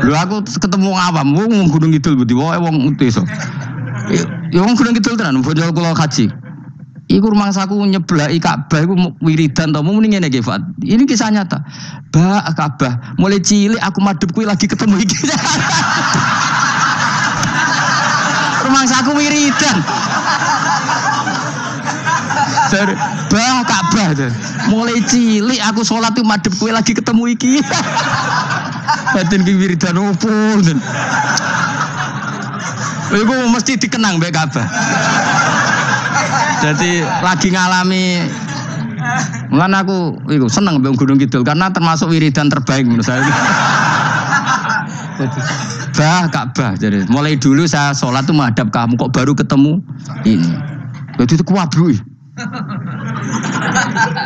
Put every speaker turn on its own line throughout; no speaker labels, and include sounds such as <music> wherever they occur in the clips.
Lho aku ketemu awam, wong Gunung Kidul budi, wae wong desa. Ya wong Gunung Kidul tenan, bojol kula kaji. Iku rumah saku nyeblaki Ka'bah iku wiridan to muni ngene iki Fat. Ini kisah nyata. Ba Ka'bah, mulai cilik aku madhep kuwi lagi ketemu iki. <laughs> rumah saku wiridan. Bah Ka'bah. Mulai cilik aku sholat tuh madhep kuwi lagi ketemu iki. <laughs> Batin ki wiridan opo. Iku mesti dikenang mbek Ka'bah. Jadi lagi ngalami Mulan aku iku seneng mbek Gunung Kidul karena termasuk wiridan terbaik menurut saya. bah Ka'bah jadi mulai dulu saya sholat tuh menghadap kamu kok baru ketemu ini. Jadi itu kuabru.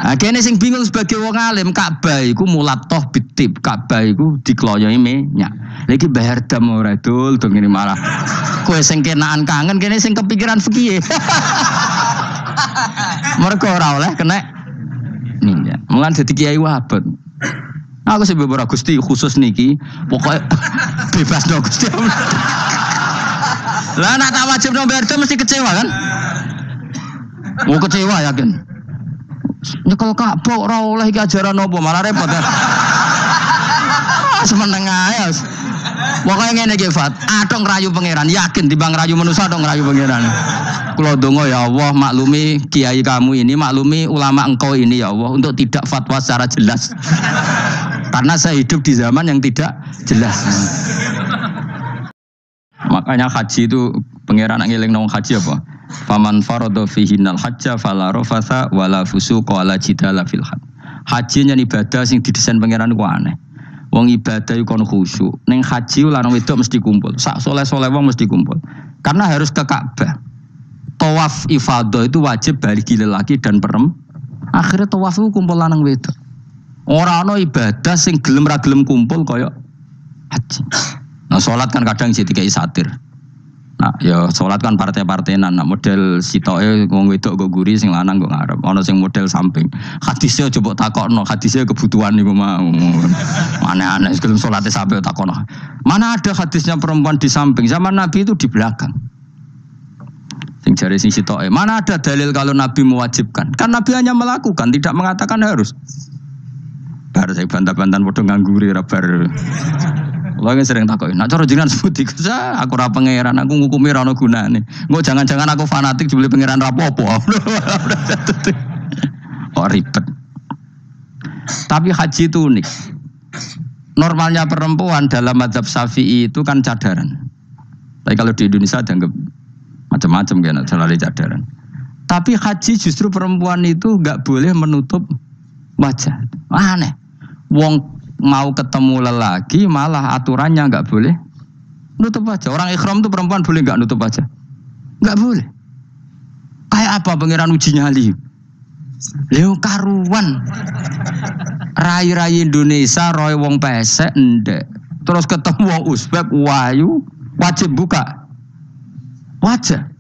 Akhirnya sing bingung sebagai wong alim Ka'bah iku mulatoh bitip Ka'bah iku dikloyoi minyak. Lagi bayar dam ora dul dong ini malah. Kue sing kenaan kangen kene sing kepikiran fikih. <laughs> Mereka ora oleh kena minyak. Mulan dadi kiai wabat. Aku sih beberapa gusti khusus niki, pokoknya <laughs> bebas dong gusti. Lah nak tak wajib dong mesti kecewa kan? Mau kecewa yakin. Nyekel Ka'bah ora oleh iki ajaran apa malah repot kan. Semeneng ae. Pokoke ngene iki Fat, adong rayu pangeran, yakin timbang rayu manusa dong rayu pangeran. Kula donga ya Allah maklumi kiai kamu ini, maklumi ulama engkau ini ya Allah untuk tidak fatwa secara jelas. Karena saya hidup di zaman yang tidak jelas. Makanya haji itu pangeran ngiling nong haji apa? Faman farada fihinnal hajja fala rafasa wala fusuqa wala jidala fil. Haji nyen ibadah sing didesain pangeran ku aneh. Wong ibadah kon khusyuk. Ning haji lanang wedok mesti kumpul. Sak soleh-soleh wong mesti kumpul. Karena harus ke Ka'bah. Tawaf ifadah itu wajib bagi lelaki dan perem. Akhirnya tawaf itu kumpul lanang wedok. Orang no ibadah sing gelem ra gelem kumpul kaya haji. Nah sholat kan kadang jadi kayak satir. Nah, ya sholat kan partai-partainan. Nah, model sitoe wong wedok go guri sing lanang go ngarep. Ono sing model samping. Hadisnya coba takokno, hadisnya kebutuhan niku mau. Aneh-aneh sebelum sholatnya sampai takokno. Mana ada hadisnya perempuan di samping? Zaman Nabi itu di belakang. Sing jari sing sitoe. Mana ada dalil kalau Nabi mewajibkan? Kan Nabi hanya melakukan, tidak mengatakan harus. Bar saya bantah-bantahan bodoh ngangguri rabar. Lagi sering takut, nak cara jenengan sebut iku aku ora pangeran, aku ngukumi ora ono gunane. Engko jangan-jangan aku fanatik jebule pangeran rapopo. <laughs> oh ribet. Tapi haji itu unik. Normalnya perempuan dalam madhab syafi'i itu kan cadaran. Tapi kalau di Indonesia dianggap macam-macam kan, selalu cadaran. Tapi haji justru perempuan itu nggak boleh menutup wajah. Aneh. Wong mau ketemu lelaki malah aturannya nggak boleh nutup aja. Orang ikhram tuh perempuan boleh nggak nutup aja? Nggak boleh. Kayak apa pangeran uji nyali? Leo karuan. Rai-rai Indonesia, roy wong pesek ndek. Terus ketemu wong Uzbek wayu wajib buka. Wajah.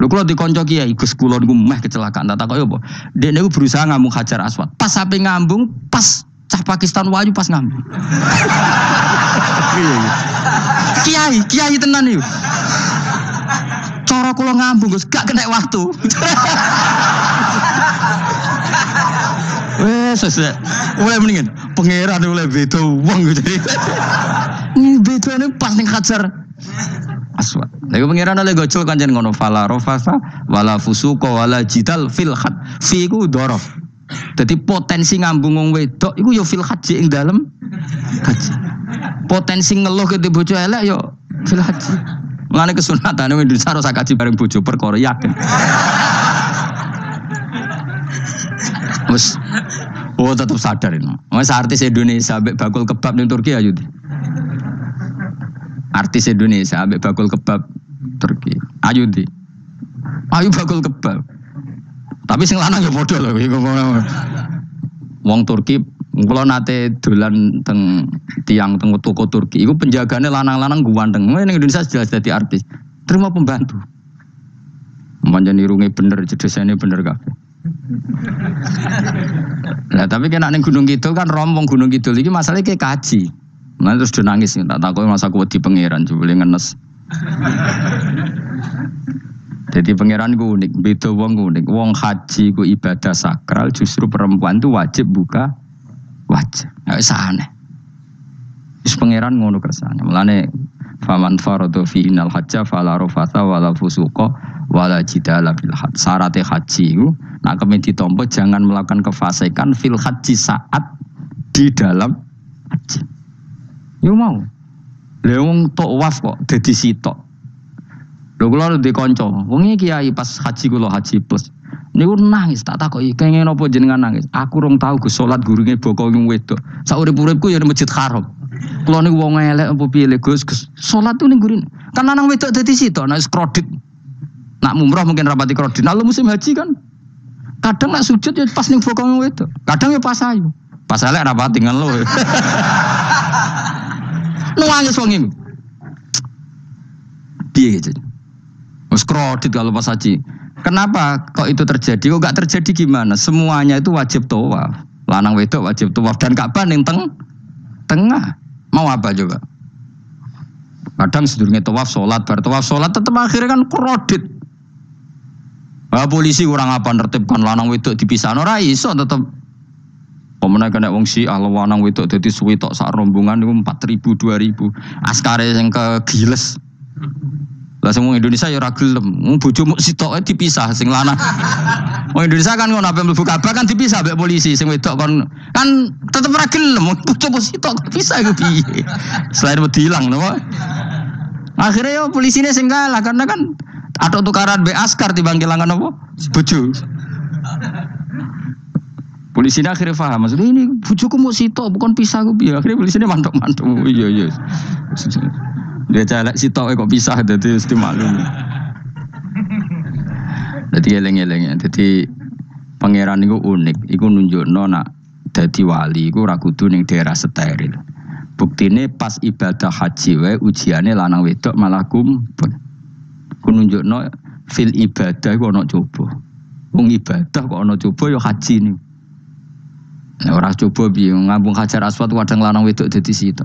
Lho kalau dikonco kiai Gus kula niku meh kecelakaan tak takoki apa? Niku berusaha ngambung Hajar Aswad. Pas sampe ngambung, pas cah Pakistan wayu pas ngambung. kiai, kiai tenan yuk. Cara kula ngambung Gus gak kena waktu. Wes, wes. Oleh mendingan pangeran oleh beda wong gitu. Ini beda pas ning Hajar aswad. Lagi pengiran oleh gocol kanjen ngono fala rofasa wala fusuko wala jidal fil had fi iku dorof. Jadi potensi ngambung wong wedok iku yo fil haji ing dalem haji. Potensi ngeluh ke bojo elek yo fil haji. Mulane kesunatan wong Indonesia harus kaji bareng bojo perkara yakin. Wes Oh tetap sadar ini. Mas artis Indonesia bakul kebab di Turki ayo artis Indonesia ambek bakul kebab Turki. Ayu di. Ayu bakul kebab. Tapi sing lanang ya padha lho Wong Turki kalau nate dolan teng tiang teng toko Turki, itu penjaganya lanang-lanang ganteng. Ini Indonesia jelas jadi artis. Terima pembantu. Manja nirungi bener, jedesane bener kabeh. Nah tapi kena neng Gunung Kidul kan rombong Gunung Kidul ini masalahnya kayak kaji. Nah terus dia nangis, tak takut masa aku di pangeran, coba ngenes. Jadi pangeran ku unik, beda wong unik. Wong haji ku ibadah sakral, justru perempuan itu wajib buka wajib. Nggak usah aneh. Terus pangeran ngono kersane. Mulane faman faradu fi innal hajja fala rafata wala fusuqa wala jidala bil hajj. Syaratnya haji itu nak kemen ditompo jangan melakukan kefasikan fil haji saat di dalam haji. Yo mau. Lewung waf kok dadi sitok. Lho kula di kanca, wong iki kiai pas haji kula haji plus. Niku nangis tak takoki, kenging napa jenengan nangis? Aku rong tau Gus salat gurunge boko wong wedok. Sak urip-uripku ya Masjid Haram. Kula niku wong elek apa piye Gus? Gus salat tuh ning gurine. Kan lanang wedok dadi sitok nek kredit. Nak mumrah mungkin rapati kredit. Nah musim haji kan kadang nak sujud ya pas ning boko wong wedok. Kadang ya pas ayu. Pas elek rapati ngelo. <laughs> Nangis wong iki. Piye gitu. Mas kredit kalau pas haji. Kenapa kok itu terjadi? Kok gak terjadi gimana? Semuanya itu wajib tawaf. Lanang wedok wajib tawaf dan Ka'bah ning teng tengah. Mau apa juga? Kadang sedurunge tawaf sholat, bar tawaf sholat tetap akhirnya kan kredit. Ah, polisi kurang apa nertibkan lanang wedok dipisah ora iso tetep Pemenang kena wong si Allah lanang wedok dadi suwi tok sak rombongan niku 4000 2000. Askare sing kegiles. Lah semua Indonesia ya ora gelem. Bojomu sitoke dipisah sing lanang. <laughs> Wong Indonesia kan ngono ape mlebu Ka'bah kan dipisah mbek polisi sing wedok kon kan tetep ora gelem. Bojomu sitok dipisah iku piye? <laughs> Selain wedi ilang napa? Akhirnya yo polisinya sing kalah karena kan atau tukaran be askar timbang kelangan apa? Bojo. Polisinya akhirnya paham, maksudnya ini bujuku mau sitok bukan pisah gue biar akhirnya polisinya mantuk, oh, iya iya. Dia celek sitok kok pisah, jadi mesti maklum. Jadi eleng-eleng ya, jadi pangeran itu unik, itu nunjuk nona jadi wali, itu rakudu ning daerah steril. Buktinya pas ibadah haji wae ujiannya lanang wedok malah kumpul. Ku nunjuk no fil ibadah ku ono coba. Wong ibadah kok ono coba ya haji nih. Nah, orang coba bi ngambung hajar aswad kadang lanang wedok dadi situ.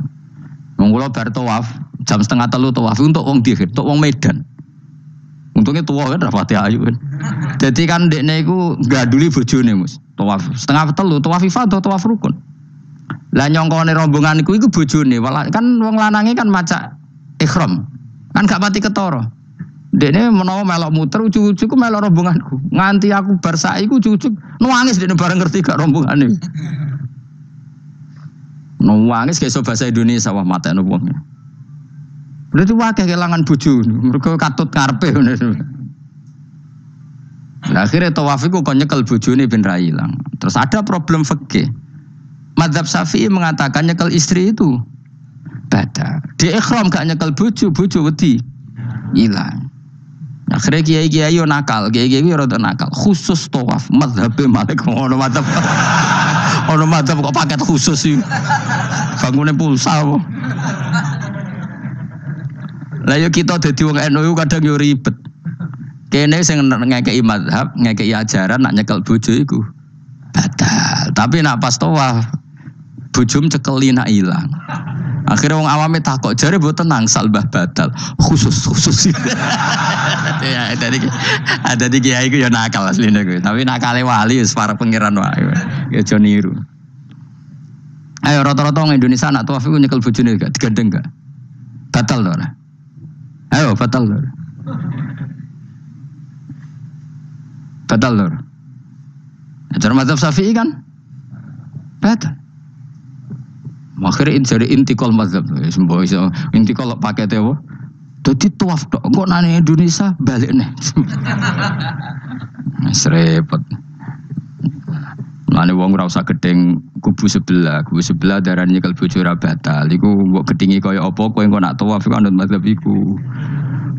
Wong kula bar tawaf jam setengah telu tawaf untuk wong dihir, untuk wong Medan. Untungnya tua kan rapati ayu kan. <laughs> Jadi kan dekne iku gaduli bojone Mus. Tawaf setengah telu tawaf ifadah tawaf rukun. Lah nyongkone rombongan iku iku bojone, kan wong lanange kan maca ikhram. Kan gak pati ketara. Dekne menawa melok muter ujug-ujug ku melok rombonganku. Nganti aku bar saiki ku ujug nangis dekne bareng ngerti gak rombongane. <laughs> Nangis kayak bahasa Indonesia wah mata wong. Berarti wakil kehilangan bojo, mereka katut karpe. Nah, akhirnya tawaf itu kok nyekel bojone ben ra ilang. Terus ada problem fikih. Madzhab Syafi'i mengatakan nyekel istri itu bada. Di ikhram gak nyekel bojo, bojo wedi hilang. Akhirnya kiai kiai yo nakal, kiai kiai yo rada nakal. Khusus tawaf madzhab Malik ngono madzhab. Ono madzhab kok paket khusus sih. Bangunnya pulsa. Lah yo kita dadi wong NU kadang yo ribet. Kene sing ngekeki madhab, ngekeki ajaran nak nyekel bojo iku batal. Tapi nak pas tawaf bojom cekeli nak ilang. Akhirnya wong awame takok jare mbok tenang salbah batal. Khusus khusus. <laughs> ya tadi ada di kiai iku ya nakal asline kuwi. Tapi nakale wali wis para pangeran wae. Ya aja niru. Ayo rata-rata wong Indonesia nak tawaf iku nyekel bojone gak digandeng gak? Batal to ora? Ayo batal to. Batal lor. Ajar mazhab Syafi'i kan? Batal. Akhirnya jadi intikal mazhab. Sembuh iso intikal pakai tewo. Jadi tuaf dok. Kok nanya Indonesia balik nih. <laughs> Serepot. Lani wong ora usah gedeng kubu sebelah, kubu sebelah darahnya kalau bojo ora batal. Iku mbok gedingi kaya apa kowe engko nak tawaf iku anut mazhab iku.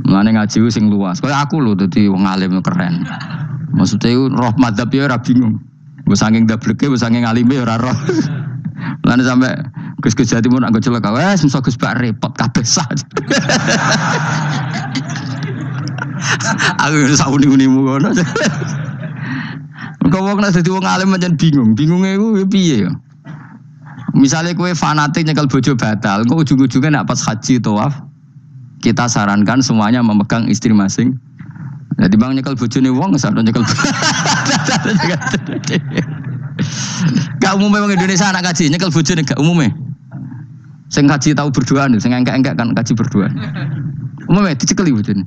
Mulane ngaji sing luas. Kaya aku lho dadi wong alim keren. Maksudnya itu roh madhab ya ora bingung. Gue saking dableke, gue saking alime ora roh. <laughs> Lalu sampai Gus Gus Jati pun aku celaka, wes musuh Gus Bak repot kabeh saja. aku udah sauni unimu kono. Kau mau kena jadi wong alim bingung, bingungnya gue piye ya. Misalnya kue fanatik nyekel bojo batal, kok ujung-ujungnya nak pas haji tawaf, kita sarankan semuanya memegang istri masing. Jadi bang nyekel bojo nih wong, sadar nyekel. <laughs> Gak umumnya orang Indonesia anak kaji nyekel bojo nih gak umumnya. Sing kaji tahu berdua nih, sing enggak enggak kan kaji berdua. <laughs> Umumnya dicekeli bojo nih. <laughs>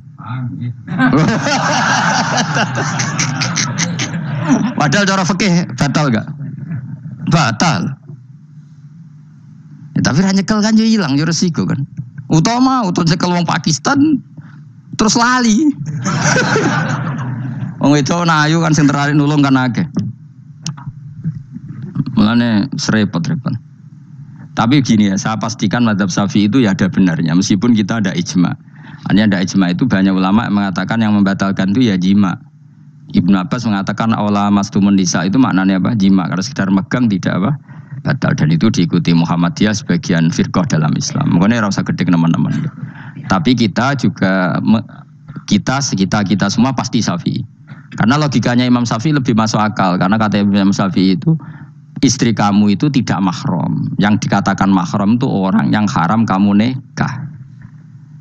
Padahal cara fikih batal gak? Batal. Ya, tapi hanya nyekel kan jadi hilang, jadi resiko kan. Utama, utama nyekel wong Pakistan terus lali. <laughs> Wong itu nayu kan sing terakhir nulung kan akeh. Mulane serepot-repot. Tapi gini ya, saya pastikan madhab safi itu ya ada benarnya, meskipun kita ada ijma. Hanya ada ijma itu banyak ulama yang mengatakan yang membatalkan itu ya jima. Ibnu Abbas mengatakan awla mastumun nisa itu maknanya apa? Jima. Karena sekitar megang tidak apa? Batal dan itu diikuti Muhammadiyah sebagian firqah dalam Islam. Makanya rasa gede teman-teman. Tapi kita juga kita kita kita semua pasti safi. Karena logikanya Imam Syafi'i lebih masuk akal karena kata Imam Syafi'i itu istri kamu itu tidak mahram. Yang dikatakan mahram itu orang yang haram kamu nikah.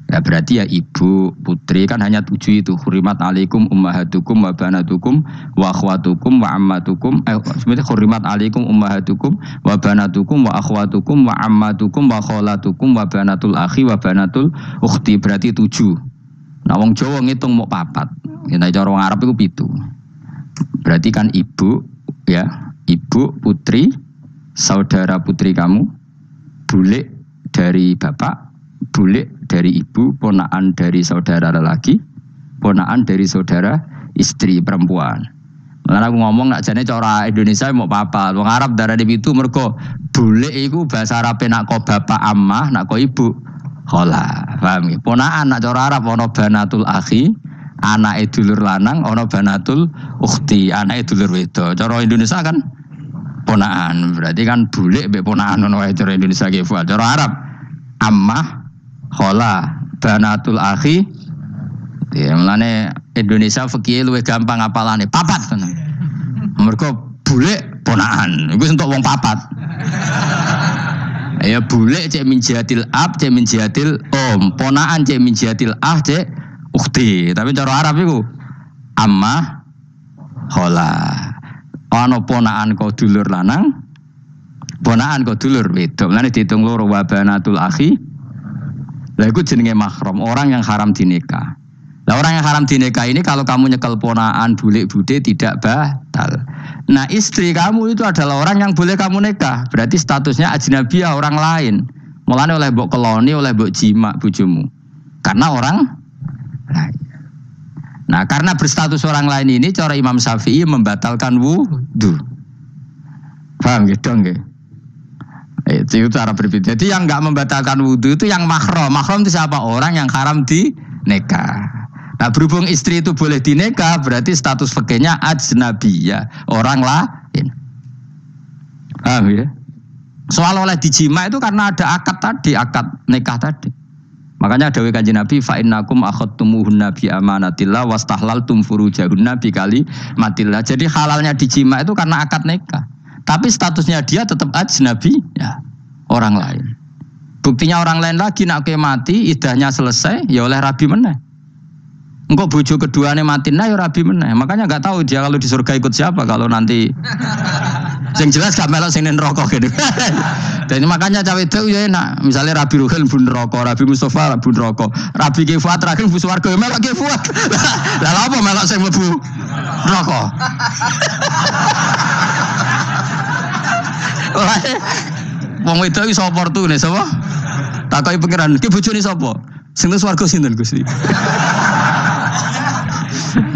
Ya berarti ya ibu, putri kan hanya tujuh itu. Hurimat alaikum ummahatukum wa banatukum wa akhwatukum wa ammatukum. Eh, sebenarnya hurimat alaikum ummahatukum wa banatukum wa akhwatukum wa ammatukum wa kholatukum wa banatul akhi wa banatul ukhti. Berarti tujuh. Nah wong Jawa ngitung mau papat. Kita cara orang Arab itu pitu. Berarti kan ibu, ya, ibu, putri, saudara putri kamu, bule dari bapak, bule dari ibu, ponaan dari saudara lelaki, ponaan dari saudara istri perempuan. Lalu aku ngomong nak jane cara Indonesia mau papa, wong Arab darah di itu mereka bule iku bahasa Arab nak kau bapak amah, nak kau ibu khola. Paham ya? Ponaan nak cara Arab ono banatul akhi, anak dulur lanang ono banatul ukhti anak dulur wedo cara Indonesia kan ponaan. Berarti kan bule be ponaan ono cara Indonesia ge cara Arab ammah khola banatul akhi. Ya melane Indonesia fikih luwih gampang apalane papat kan mereka bule ponaan. Iku untuk wong papat. Ya bule cek min jihatil ab cek min jihatil om. Ponaan cek min jihatil ah cek ukti tapi cara Arab itu amma hola ana ponaan kau dulur lanang ponaan kau dulur wedok lan dihitung loro wabanatul akhi lah iku jenenge mahram orang yang haram dinikah lah orang yang haram dinikah ini kalau kamu nyekel ponaan bulik bude tidak batal. Nah istri kamu itu adalah orang yang boleh kamu nikah. Berarti statusnya ajnabiyah orang lain. Mulane oleh mbok keloni, oleh mbok jima bojomu. Karena orang Nah, karena berstatus orang lain ini cara Imam Syafi'i membatalkan wudhu. Paham gitu enggak? Itu cara berbeda. Jadi yang nggak membatalkan wudhu itu yang mahram. Mahram itu siapa? Orang yang haram di nikah. Nah berhubung istri itu boleh dineka, berarti status fakirnya ya orang lain. Paham ya? Soal oleh dijima itu karena ada akad tadi, akad nikah tadi. Makanya ada kanji Nabi fa innakum akhadtumuhunna bi amanatillah wastahlaltum furujahunna bi kali matillah. Jadi halalnya dijima itu karena akad nikah. Tapi statusnya dia tetap ajnabi ya orang lain. Buktinya orang lain lagi nak ke mati idahnya selesai ya oleh rabi meneh. Engkau bojo keduanya mati nah ya rabi meneh. Makanya nggak tahu dia kalau di surga ikut siapa kalau nanti Sing jelas gak melok sing neraka gitu. <laughs> Dan makanya cawe itu ya enak. Misalnya Rabi Ruhel bun neraka, Rabi Mustafa bun neraka, Rabi Kifat terakhir bus warga melok Kifat. <laughs> Lah apa melok sing mlebu neraka? <laughs> Wong wedok iso oportune sapa? Takoki pengiran, ki bojone sapa? Sing swarga sinten Gusti?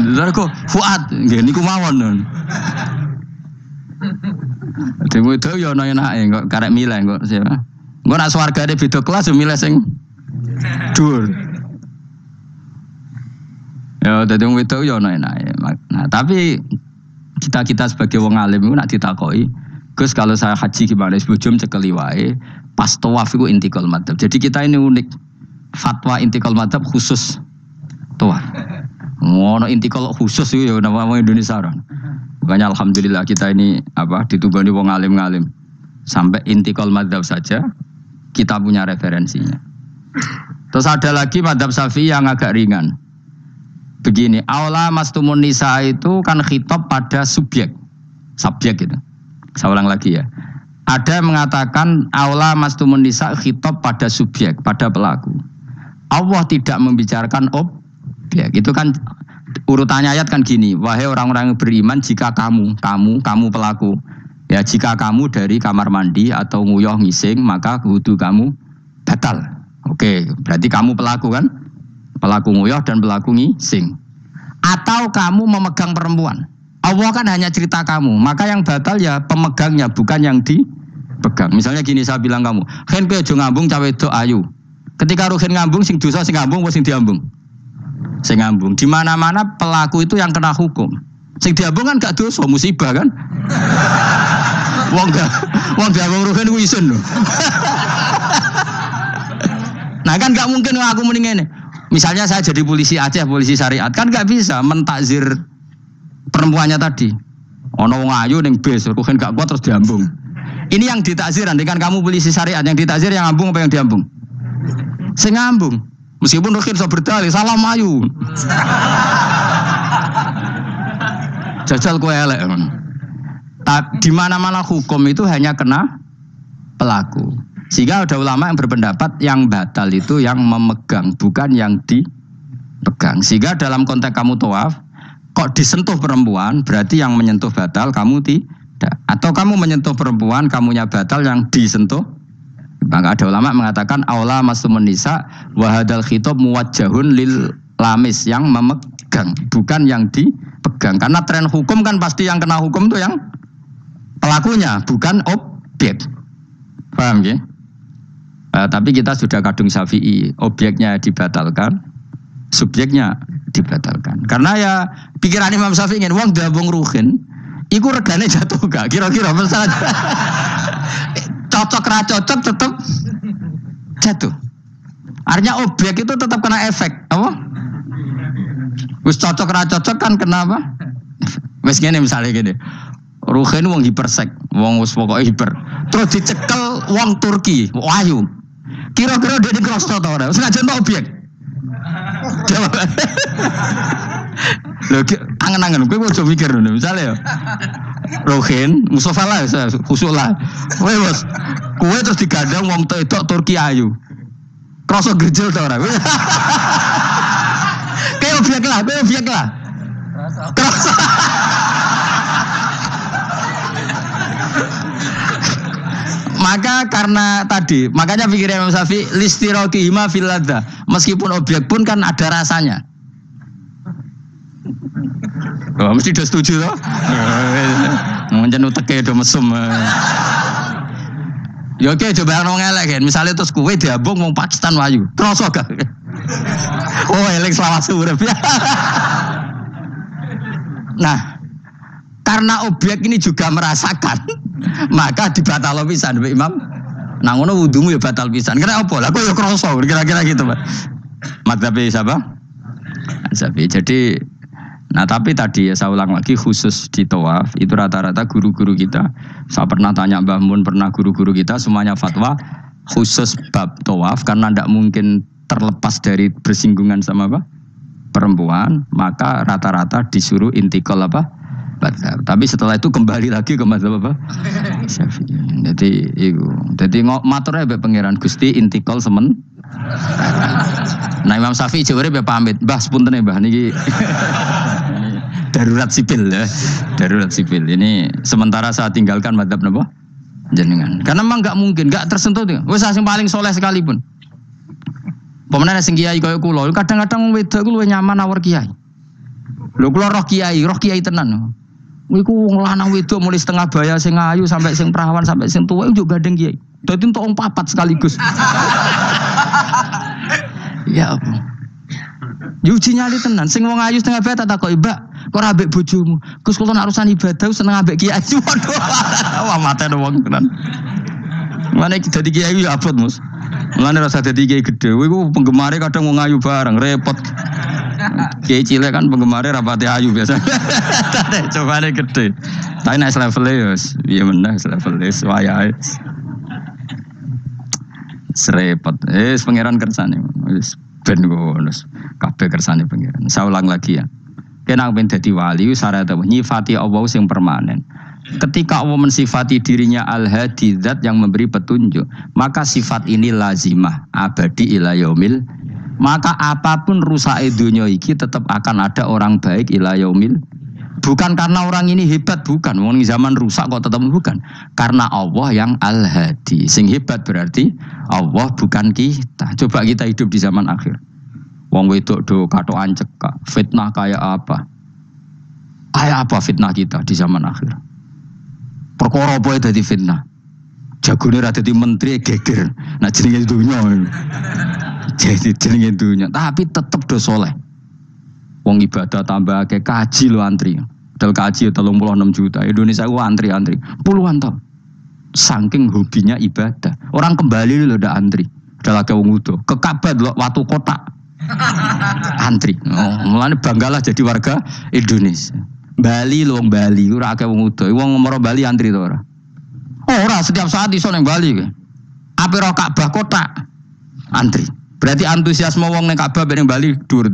Lha kok Fuad nggih niku mawon. Dewe itu ya ana enake kok karek milih kok siapa. Engko nak swargane beda kelas yo milih sing dhuwur. Ya dadi wong wedok yo ana enake. Nah, tapi kita kita sebagai wong alim itu nak ditakoki, Gus kalau saya haji gimana? Sebujum cekeli wae. Pas tawaf itu intikal madhab. Jadi kita ini unik. Fatwa intikal madhab khusus tawaf. Ngono intikal khusus itu ya nama Indonesia orang. Makanya alhamdulillah kita ini apa ditugani wong alim-ngalim. Sampai intikal madhab saja kita punya referensinya. Terus ada lagi madhab syafi'i yang agak ringan. Begini, aula mastumun nisa itu kan khitab pada subjek. Subjek gitu. Saya ulang lagi ya. Ada yang mengatakan aula mastumun nisa khitab pada subjek, pada pelaku. Allah tidak membicarakan objek. Itu kan urutannya ayat kan gini, wahai orang-orang yang beriman jika kamu, kamu, kamu pelaku. Ya jika kamu dari kamar mandi atau nguyuh ngising maka wudhu kamu batal. Oke, berarti kamu pelaku kan? Pelaku nguyuh dan pelaku ngising. Atau kamu memegang perempuan. Allah kan hanya cerita kamu, maka yang batal ya pemegangnya bukan yang dipegang. Misalnya gini saya bilang kamu, "Hen ngambung cawe do ayu." Ketika Ruhin ngambung sing dosa sing ngambung sing diambung? Sing ngambung. Di mana-mana pelaku itu yang kena hukum. Sing diambung kan gak dosa, musibah kan? <laughs> Wong gak wong diambung Ruhin ku isin lho. <laughs> Nah kan gak mungkin aku mending ini. Misalnya saya jadi polisi Aceh, polisi syariat, kan gak bisa mentakzir perempuannya tadi. Ono wong ayu ning bis, kan gak kuat terus diambung. Ini yang ditakzir, nanti kan kamu polisi syariat yang ditakzir yang ngambung apa yang diambung? Saya ngambung. Meskipun Rukin so berdalih, salam ayu. Jajal kue elek. Di mana-mana hukum itu hanya kena pelaku. Sehingga ada ulama yang berpendapat yang batal itu yang memegang, bukan yang dipegang. Sehingga dalam konteks kamu tawaf, kok disentuh perempuan, berarti yang menyentuh batal kamu tidak. Atau kamu menyentuh perempuan, kamunya batal yang disentuh. Maka ada ulama mengatakan aula masumun nisa wahadal khitab muwajjahun lil lamis yang memegang, bukan yang dipegang. Karena tren hukum kan pasti yang kena hukum itu yang pelakunya, bukan objek. Paham ya? Uh, tapi kita sudah kadung syafi'i, objeknya dibatalkan, subjeknya dibatalkan. Karena ya pikiran Imam Syafi'i ingin uang dabung ruhin, iku regane jatuh gak? Kira-kira misalnya <laughs> cocok ra cocok tetap jatuh. Artinya objek itu tetap kena efek, apa? Wis cocok ra cocok kan kenapa? Wis gini misalnya gini. Ruhin wong hipersek, wong wis pokoknya hiper. Terus dicekel wong Turki, wahyu. Kira-kira dia di-cross to ora? Sengaja untuk objek. Lho angen-angen kowe ojo mikir. Misale ya. Rohin, Mustafa lah, khusus lah. Kowe bos, kowe terus digandang wong wedok Turki ayu. Kroso gerjel to ora? <laughs> Kayak objek lah, kayak objek lah. Kroso. <laughs> Maka karena tadi, makanya pikirnya Imam Syafi'i listiroki hima filada. Meskipun objek pun kan ada rasanya. Oh, mesti udah setuju loh. <laughs> Mungkin utek udah mesum. Ya oke coba orang elek kan. Misalnya terus kue diabung mau Pakistan wayu. Terus gak? <laughs> Oh elek selamat <laughs> sore. nah, karena objek ini juga merasakan maka dibatal pisan Mbak Imam. Nah ngono wudumu ya batal pisan. Kira apa? Lah kok ya kroso kira-kira gitu, Pak. Madzhab siapa? Sapi. Jadi Nah tapi tadi ya saya ulang lagi khusus di tawaf itu rata-rata guru-guru kita. Saya pernah tanya Mbah Mun, pernah guru-guru kita semuanya fatwa khusus bab tawaf karena tidak mungkin terlepas dari bersinggungan sama apa perempuan maka rata-rata disuruh intikal apa. Tapi setelah itu kembali lagi ke mazhab apa? Jadi itu. Jadi matur ya pangeran Gusti intikal semen. Nah Imam Syafi'i jawabnya pamit. Mbah sepunten ya Mbah niki. Darurat sipil ya. Darurat sipil. Ini sementara saya tinggalkan mazhab napa? Jenengan. Karena memang nggak mungkin, nggak tersentuh tuh. Wes yang paling soleh sekalipun. Pemenang sing kiai kaya kula, kadang-kadang wedok ku luwih nyaman awar kiai. Lho kula roh kiai, roh kiai tenan. Iku wong lanang wedok mulai setengah baya sing ayu sampai sing perawan sampai sing tua juga gandeng kiai. Dadi untuk wong papat sekaligus. <laughs> ya apa? Yuji nyali tenan, sing wong ayu setengah baya tak takoki, "Mbak, ora ambek bojomu?" Gus kula nak urusan ibadah seneng ambek kiai. <laughs> Waduh. Wah mate wong tenan. Mana dadi kiai ya abot, Mus. Mulane rasa dadi kiai gede. Iku penggemare kadang wong ayu bareng, repot. Kiai cilik kan penggemarnya rapati ayu biasa. <laughs> Coba gede. Tapi naik level ya, iya mana level waya. Serepot. Eh, pangeran kersane. Wis ben ngono. Kabeh kersane pangeran. Saya ulang lagi ya. Kena ben dadi wali syarat nyifati Allah sing permanen. Ketika Allah mensifati dirinya al-hadi zat yang memberi petunjuk, maka sifat ini lazimah abadi ila yaumil maka apa pun rusak dunia iki tetap akan ada orang baik ila yaumil Bukan karena orang ini hebat, bukan. Wong zaman rusak kok tetap bukan. Karena Allah yang al-hadi. Sing hebat berarti Allah bukan kita. Coba kita hidup di zaman akhir. Wong wedok do katokan cekak. Fitnah kayak apa? Kayak apa fitnah kita di zaman akhir? Perkara apa dadi fitnah? Jagone ra dadi menteri geger. Nah jenenge dunya. Jadi jenenge dunya, tapi tetep do soleh. Wong ibadah tambah kayak kaji lo antri. Dal kaji telung puluh enam juta. Indonesia gua antri-antri. Puluhan tahun. Saking hobinya ibadah. Orang kembali lo udah antri. Udah lagi wong udo. Ke Ka'bah lo waktu kotak. Antri. Oh, mulane banggalah jadi warga Indonesia. Bali wong Bali, ora akeh wong udo. Wong ngomoro Bali antri to ora? Ora, setiap saat iso ning Bali. Ape ro Ka'bah kotak antri. Berarti antusiasme wong ning Ka'bah ning Bali dhuwur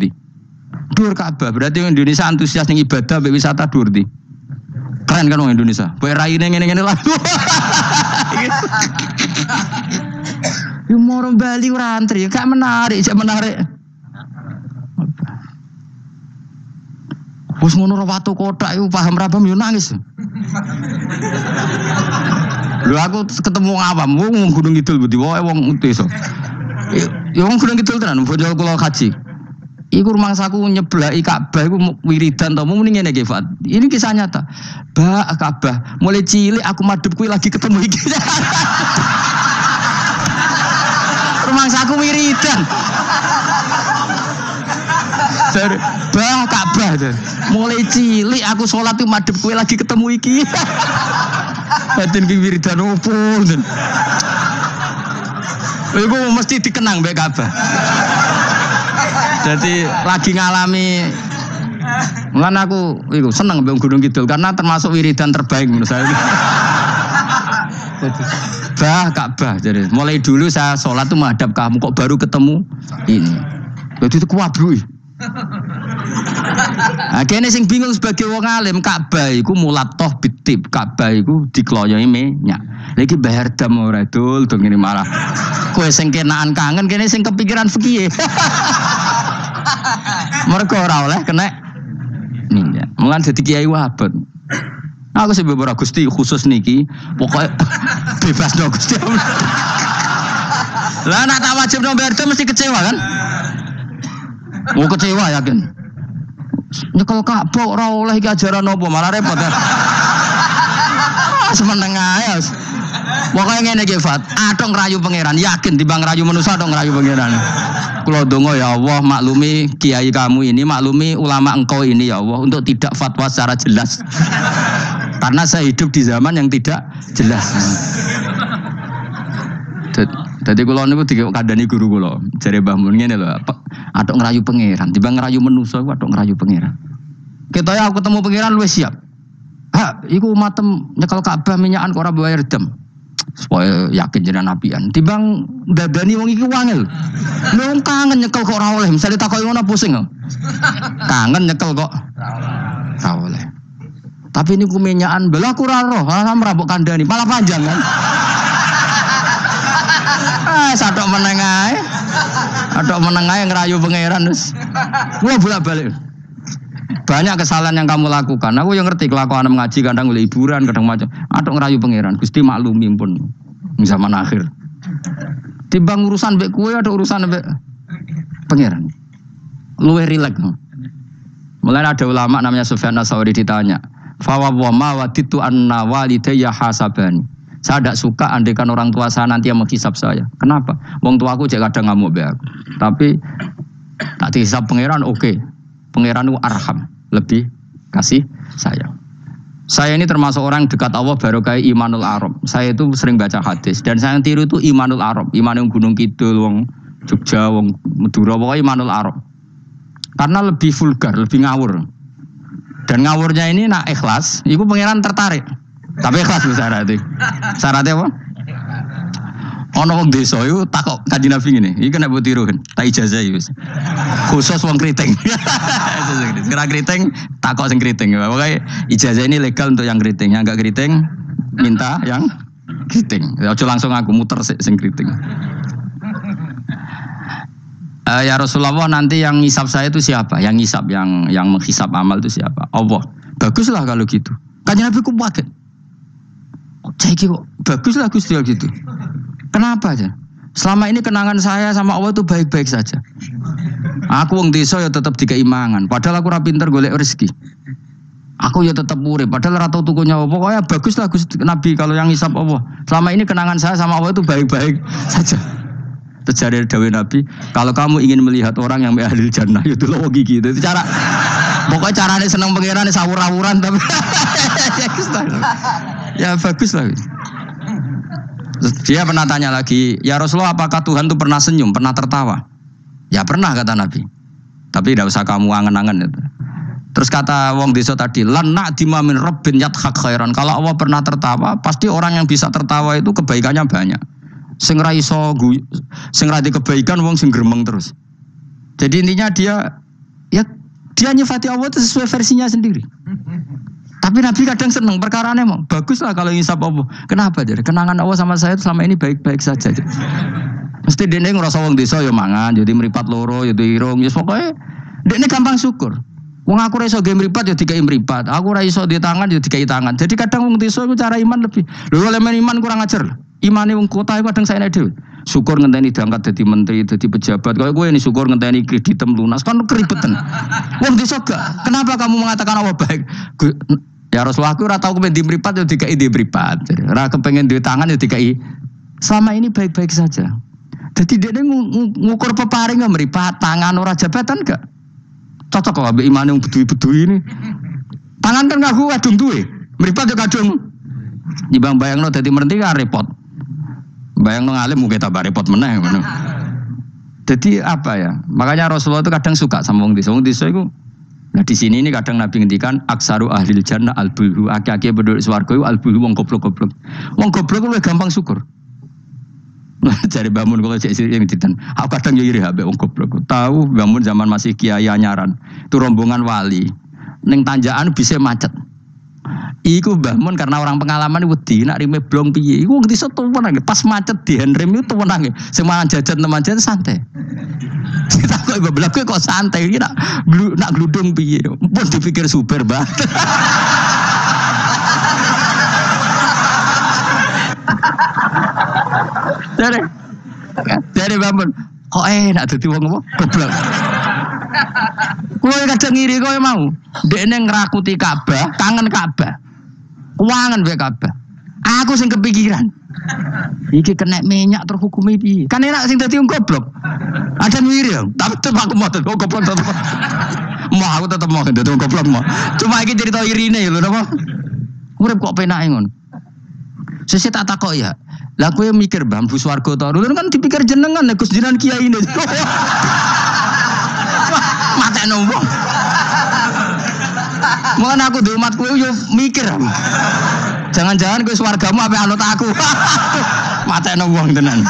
Dur Ka'bah. Berarti Indonesia antusias ning ibadah mbek wisata dur di. Keren kan orang Indonesia. Kowe raine ngene-ngene lah. <laughs> Yo Bali ora antri, gak menarik, gak menarik. Wes ngono watu kotak iku paham rabam yo nangis. Lho aku ketemu awam, wong Gunung Kidul budi wae wong desa. Ya wong Gunung Kidul tenan, bojo kula kaji. Iku rumah saku nyeblaki Ka'bah iku wiridan to muni ngene iki Fat. Ini kisah nyata. Ba Ka'bah, mulai cilik aku madhep kuwi lagi ketemu iki. <laughs> rumah saku wiridan. Dari bah Tuh. Mulai cilik aku sholat tuh madhep kuwi lagi ketemu iki. <laughs> Batin ki wiridan opo. Iku mesti dikenang mbek Ka'bah. Jadi lagi ngalami Mulan aku iku seneng mbek Gunung Kidul karena termasuk wiridan terbaik menurut saya. bah Ka'bah jadi mulai dulu saya sholat tuh menghadap kamu kok baru ketemu ini. Jadi itu kuat. Nah, kene sing bingung sebagai wong alim Ka'bah iku mulat toh bitip Ka'bah iku dikloyoi minyak. Lagi bayar dam ora dul dong ini malah. Kue sing kenaan kangen kene sing kepikiran fikih. Mereka ora oleh kena ninja. Mulan jadi kiai wabet. Aku sih beberapa gusti khusus niki, pokoknya <laughs> bebas dong gusti. Lah nak tak wajib nomor mesti kecewa kan? Mau kecewa yakin? Nyekel Ka'bah ora oleh iki ajaran apa malah repot ya. Semeneng ae. Pokoknya ngene iki Fat, atok ngerayu pangeran, yakin timbang ngerayu manusia atok ngerayu pangeran. Kulo dongo ya Allah maklumi kiai kamu ini, maklumi ulama engkau ini ya Allah untuk tidak fatwa secara jelas. Karena saya hidup di zaman yang tidak jelas. Jadi kulo niku dikandani guru kulo, jare Mbah Mun ngene lho, atok ngerayu pangeran, timbang ngerayu manusia aku atok ngerayu pangeran. Kita ya aku ketemu pangeran luwes siap. Ha, iku matem nyekel Ka'bah minyakan kok ora bayar dem supaya yakin jenengan nabian. Timbang dadani wong iki wangil. Lu kangen nyekel kok ora oleh. Misale takoki ngono pusing. Kangen nyekel kok ora oleh. Tapi ini kumenyakan bela aku roh, malah merabuk kandani, malah panjang kan. Ah, sadok meneng ae. Adok meneng ae ngerayu pangeran wis. Kula bolak-balik. Banyak kesalahan yang kamu lakukan. Aku yang ngerti kelakuan mengaji kadang oleh hiburan, kadang macam. Atau ngerayu pangeran. Gusti maklumi pun zaman akhir. Timbang urusan bek kue ada urusan bek pangeran. Luwe rilek. Mulai ada ulama namanya Sufyan Nasauri ditanya, "Fawa wa ma waditu anna walidayya hasabani." Saya tidak suka andekan orang tua saya nanti yang menghisap saya. Kenapa? Wong tua aku cek kadang ngamuk be aku. Tapi tak dihisap pangeran oke. Okay. Pangeran itu arham lebih kasih sayang. Saya ini termasuk orang dekat Allah baru kayak Imanul Arab. Saya itu sering baca hadis dan saya yang tiru itu Imanul Arab. Iman yang Gunung Kidul, wong Jogja, wong Madura, pokoknya Imanul Arab. Karena lebih vulgar, lebih ngawur. Dan ngawurnya ini nak ikhlas, ibu pangeran tertarik. Tapi ikhlas bu syaratnya. Syaratnya apa? Ono wong desa iku takok kanjeng Nabi ngene. Iki kena mbok tiru kan. Tak ijazah iki. Khusus wong kriting. <laughs> Kira kriting takok sing kriting. Pokoke ijazah ini legal untuk yang kriting. Yang enggak kriting minta yang kriting. Ojo langsung aku muter sing kriting. Eh, ya Rasulullah nanti yang ngisap saya itu siapa? Yang ngisap, yang yang menghisap amal itu siapa? Allah. Baguslah kalau gitu. Kanjeng Nabi ku kaget. Cek kok baguslah Gusti gitu. Kenapa aja? Selama ini kenangan saya sama Allah itu baik-baik saja. Aku wong desa ya tetap dikeimangan. Padahal aku ora pinter golek rezeki. Aku ya tetap murid. Padahal rata tukunya Allah. Pokoknya bagus lah Gusti Nabi kalau yang ngisap Allah. Selama ini kenangan saya sama Allah itu baik-baik saja. Terjadi Dawe Nabi, kalau kamu ingin melihat orang yang ahli jannah, itu loh gigi. Itu cara, pokoknya caranya senang pangeran sawur-awuran tapi <laughs> ya bagus lah. Terus dia pernah tanya lagi, ya Rasulullah apakah Tuhan itu pernah senyum, pernah tertawa? Ya pernah kata Nabi. Tapi tidak usah kamu angen-angen itu. Terus kata wong desa tadi, lanak dimamin rabbin yathak khairan. Kalau Allah pernah tertawa, pasti orang yang bisa tertawa itu kebaikannya banyak. Sing ra iso sing ra kebaikan wong sing gremeng terus. Jadi intinya dia ya dia nyifati Allah itu sesuai versinya sendiri. Tapi Nabi kadang seneng perkara mau bagus lah kalau ngisap Allah. Kenapa jadi kenangan Allah sama saya selama ini baik-baik saja. Jadi. Mesti dia ngerasa wong desa ya mangan, jadi meripat loro, jadi ya irung, ya pokoknya dia gampang syukur. Wong aku raiso game meripat ya dikai meripat, aku raiso di tangan ya dikai tangan. Jadi kadang wong desa itu cara iman lebih. Lalu elemen iman kurang ajar. Imane wong kota itu kadang saya dhewe. Syukur ngenteni diangkat jadi menteri, jadi pejabat. Kalau gue ini syukur ngenteni kredit lunas kan keribetan. Wong desa gak. Kenapa kamu mengatakan apa baik? Ya Rasulullah aku ora tau di mripat ya dikai di mripat. Ora kepengen di tangan ya dikai. Selama ini baik-baik saja. Jadi dia ngukur peparing nggak meripat tangan ora jabatan gak? Cocok kok ambek imane wong bedui-bedui ini. Tangan kan ngaku kadung duwe. Meripat ya kadung. Dibang bayangno dadi merenti kan repot. Bayang ngalim mungkin tambah repot meneh <laughs> Jadi apa ya? Makanya Rasulullah itu kadang suka sama wong desa. Wong desa itu Nah di sini ini kadang Nabi ngendikan aksaru ahli jannah al bulhu aki-aki penduduk swarga itu al bulhu wong goblok-goblok. Wong goblok lu gampang syukur. <laughs> Cari bangun kalau cek yang ditan. Aku kadang yo iri habe wong goblok. Tahu bangun zaman masih kiai nyaran. Itu rombongan wali. Neng tanjakan bisa macet. Iku bangun karena orang pengalaman wedi nak rime blong piye. Iku ngerti tuh nang pas macet di handrem itu nang. Semangan jajan teman jajan santai. <laughs> Kita kok belak kok santai iki nak nak gludung piye. Pun dipikir super banget. <laughs> Dari dari bangun kok enak dadi wong apa goblok. Kowe kadang ngiri kowe mau. Dekne ngrakuti Ka'bah, kangen Ka'bah. Kuangan wae Ka'bah. Aku sing kepikiran. Iki kena minyak terhukumi piye? Kan enak sing dadi goblok. Ada ngiri ya, tapi tetep aku mau tetep goblok tetep. Mau aku tetep mau dadi goblok mau. Cuma iki cerita irine lho napa? Urip kok penak ngono. Sesi tak takok ya. Lah kowe mikir bambu swarga to. Lho kan dipikir jenengan Gus jenengan kiai ini. <laughs> Mata wong. Mohon aku di umatku yo mikir. Jangan-jangan kowe swargamu apa anut aku. <laughs> Mata wong tenan.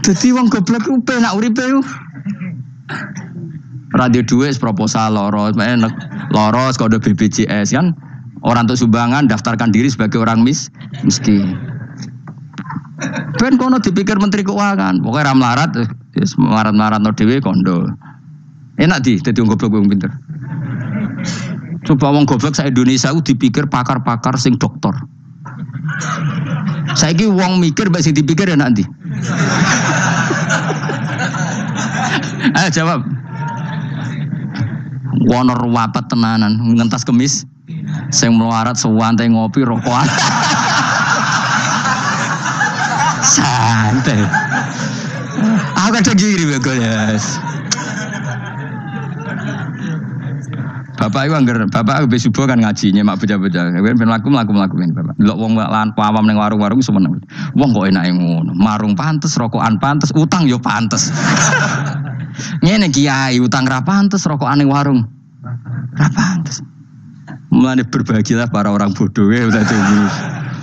Dadi wong goblok ku penak uripe yo. Radio duit proposal loros, loros kode BPJS kan orang untuk sumbangan daftarkan diri sebagai orang mis miskin. Ben kono dipikir menteri keuangan, pokoknya ram larat, yes, marat-marat no dewe kondo. Enak di, jadi goblok wong pinter. Coba wong goblok saya Indonesia itu dipikir pakar-pakar sing dokter. Saya ki wong mikir mbak sing dipikir ya nanti. <laughs> Ayo jawab. Wonor wapat tenanan, ngentas kemis, sing melarat sewantai ngopi rokokan. <laughs> Santai. Aku kadang giri ya. Bapak itu anggar, bapak aku subuh kan ngaji mak bocah-bocah. Kemudian ben laku mlaku mlaku ben bapak. Delok wong lan pawam ning warung-warung semeneng. Wong kok enake ngono. Marung pantes, rokokan pantes, utang yo pantes. <laughs> Ngene kiai utang ra pantes, rokokan ning warung. Ora pantes. Mulane berbahagialah para orang bodoh ya udah.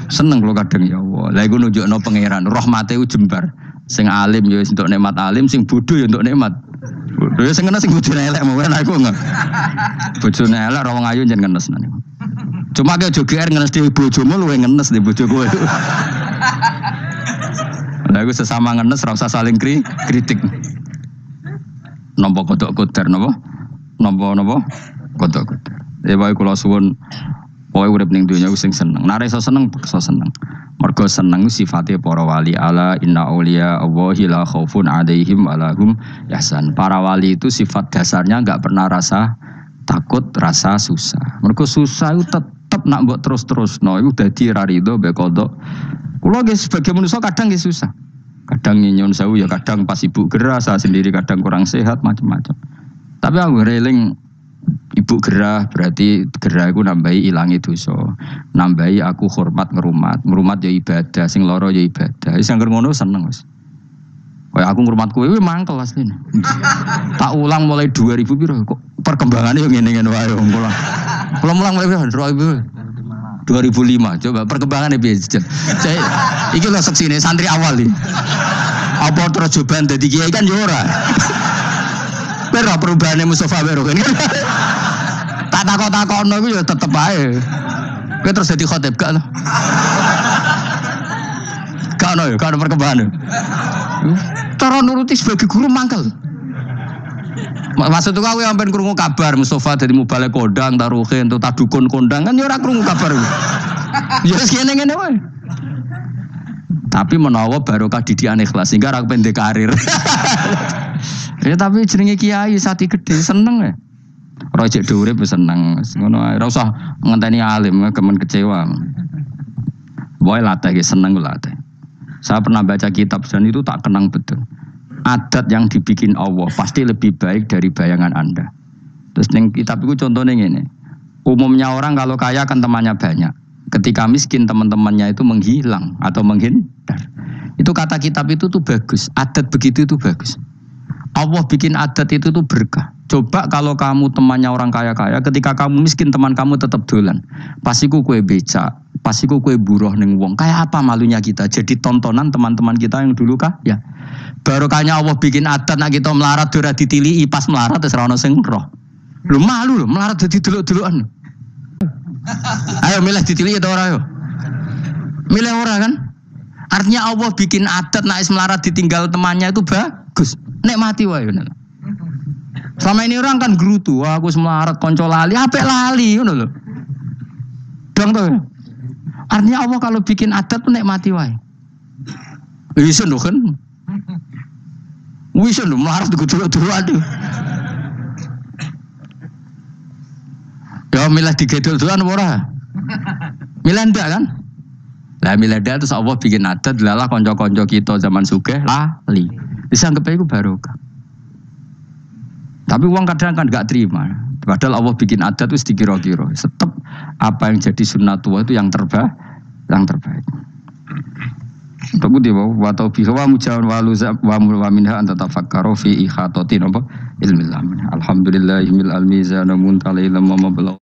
Seneng lo kadang ya Allah. Lah iku nunjukno pangeran, rahmate ku jembar. Sing alim ya untuk nikmat alim, sing bodoh ya untuk nikmat. Ya sing kena sing bojone elek mau aku enggak. Bojone elek ora wong ayu jan ngenes nang. Cuma kayak joger ngenes di bojomu luwe ngenes di bojo. Lah iku sesama ngenes ora usah saling kri kritik. Nampa kodok kodar napa? Nampa napa? Kodok kodar. Ya bae kula suwun Pokoke urip ning donya sing seneng. Nek iso seneng, iso seneng. Mergo seneng sifatnya para wali ala inna auliya Allahi la khaufun alaihim walahum yahsan. Para wali itu sifat dasarnya enggak pernah rasa takut, rasa susah. Mergo susah itu tetep nak mbok terus-terus no iku dadi ra rido mbek kodok. Kula nggih sebagai manusia kadang nggih susah. Kadang nyinyon sewu ya kadang pas ibu gerah saya sendiri kadang kurang sehat macam-macam. Tapi aku reling ibu gerah berarti gerah aku nambahi ilangi dosa nambahi aku hormat ngerumat ngerumat ya ibadah sing loro ya ibadah yang ngono seneng wis Kayak aku ngurmat kowe mangkel asli. <laughs> tak ulang mulai 2000 piro kok perkembangannya yang ngene-ngene wae wong kula. Kula mulang mulai piro? 2005. Coba perkembangannya piye? Saya iki lho seksine santri awal iki. Apa terus cobaan dadi kiai kan yo ora. <laughs> Pero perubahannya Mustafa Pero kan. Tak takut takut no ya tetep aja. Gue terus jadi khotib gak lo? Gak no ya, gak ada perkembangan. Cara nuruti sebagai guru mangkel. Maksud aku yang pengen kurungu kabar Mustafa dari mubale kodang, taruhin, tuh tadukun kondang kan ya orang kurungu kabar. Ya segini ngene wae. Tapi menawa barokah didikan ikhlas sehingga aku pendek karir. <laughs> ya tapi jenenge kiai sati gede seneng ya. Rojek urip seneng. Ngono ae. Ora usah ngenteni alim kemen kecewa. Boy latih seneng latih. Saya pernah baca kitab dan itu tak kenang betul. Adat yang dibikin Allah pasti lebih baik dari bayangan Anda. Terus neng kitab itu contohnya ini. Umumnya orang kalau kaya kan temannya banyak. Ketika miskin teman-temannya itu menghilang atau menghindar. Itu kata kitab itu tuh bagus. Adat begitu itu bagus. Allah bikin adat itu tuh berkah. Coba kalau kamu temannya orang kaya-kaya, ketika kamu miskin teman kamu tetap dolan. Pasiku kue beca, pasiku kue buruh neng wong. Kayak apa malunya kita? Jadi tontonan teman-teman kita yang dulu kah? Ya. Barokahnya Allah bikin adat nak kita melarat dora ditili pas melarat terus rano sing roh. Lu malu lu melarat jadi dulu-duluan. <laughs> Ayo milih ditili itu orang yo. Milih orang kan? Artinya Allah bikin adat nak melarat ditinggal temannya itu bagus. Nek mati wae. Selama ini orang kan gerutu, wah aku semelarat konco lali, apa lali, ngono lho. Dong tuh. Artinya Allah kalau bikin adat mati wae. Bisa lho kan? Bisa lho melarat dulu-dulu aduh. Ya milah digedol duluan ora? Milah ndak kan? Lah milah ndak terus Allah bikin adat lalah konco-konco kita zaman sugih lali. Bisa anggap itu barokah. Tapi uang kadang kan gak terima. Padahal Allah bikin adat itu dikira-kira. Tetap apa yang jadi sunnah tua itu yang terbaik, yang terbaik. Untuk dia bahwa watau biha wa mujawan wa luza wa wa minha anta tafakkaru fi ihatatin apa ilmi Alhamdulillahimil almizan muntalil ma